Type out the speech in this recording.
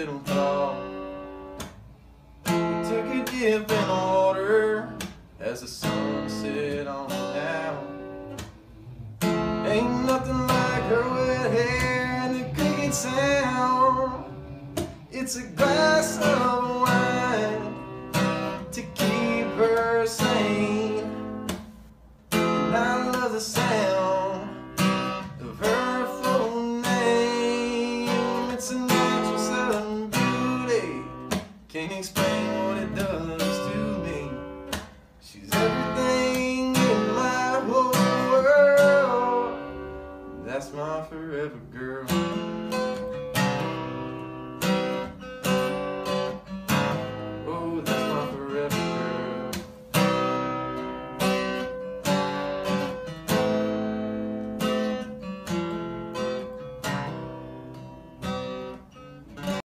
little fall. We took a dip in water as the sun set on down. Ain't nothing like her wet hair and the cricket sound. It's a glass of wine to keep her sane. And I love the sound Can't explain what it does to me. She's everything in my whole world. That's my forever girl.